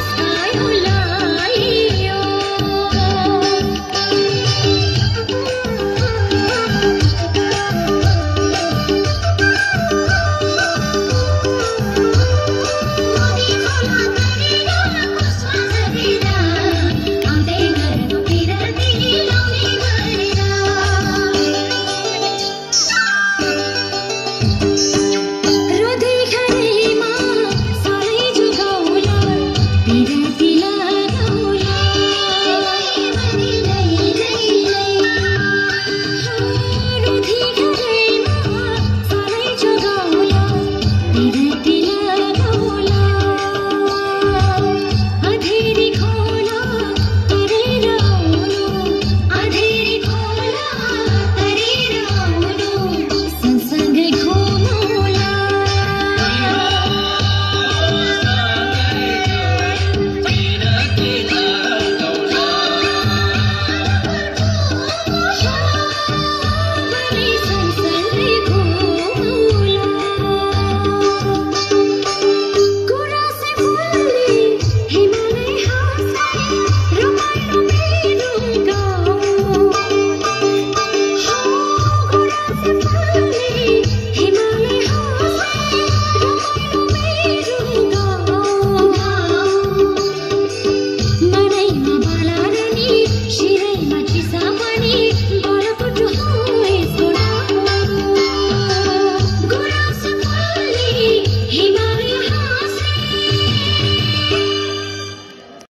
I will love